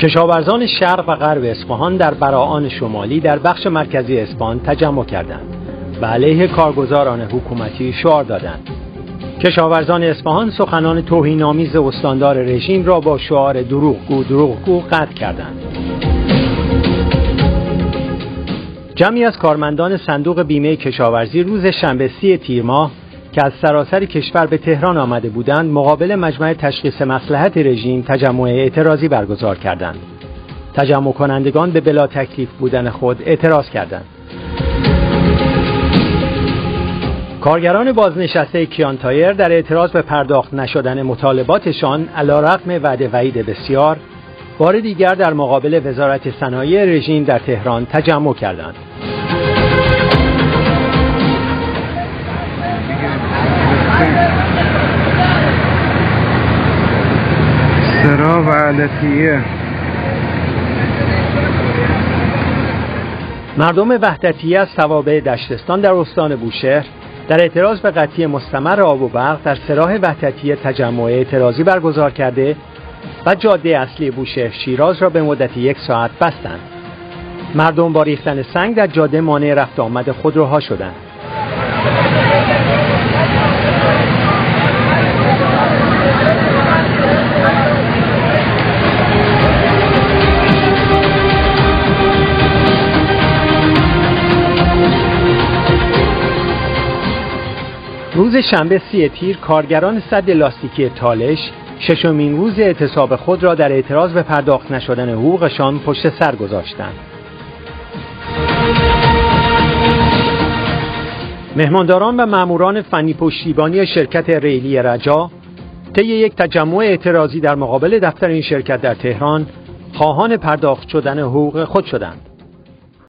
کشاورزان شرق و غرب اصفهان در براعان شمالی در بخش مرکزی اسپان تجمع کردند و علیه کارگزاران حکومتی شعار دادند. کشاورزان اصفهان سخنان توهینآمیز استاندار رژیم را با شعار دروغگو دروغگو قطع کردند. جمعی از کارمندان صندوق بیمه کشاورزی روز شنبه سی تیر ماه که از سراسر کشور به تهران آمده بودند مقابل مجمع تشخیص مصلحت رژیم تجمع اعتراضی برگزار کردند تجمع کنندگان به بلا تکلیف بودن خود اعتراض کردند کارگران بازنشسته کیانتایر در اعتراض به پرداخت نشدن مطالباتشان علا رقم وعده وعید بسیار بار دیگر در مقابل وزارت صنایع رژیم در تهران تجمع کردند. سرا وعدتیه مردم وحدتیه از توابع دشتستان در استان بوشهر در اعتراض به قطعی مستمر آب و برق در سراح وحدتی تجمع اعتراضی برگزار کرده و جاده اصلی بوشهر شیراز را به مدت یک ساعت بستند. مردم با ریختن سنگ در جاده مانع رفت آمد خودروها شدند. روز شنبه سی تیر کارگران صد لاستیکی تالش ششمین روز اعتصاب خود را در اعتراض به پرداخت نشدن حقوقشان پشت سر گذاشتند. مهمانداران و ماموران فنی پشتیبانی شرکت ریلی رجا طی یک تجمع اعتراضی در مقابل دفتر این شرکت در تهران خواهان پرداخت شدن حقوق خود شدند.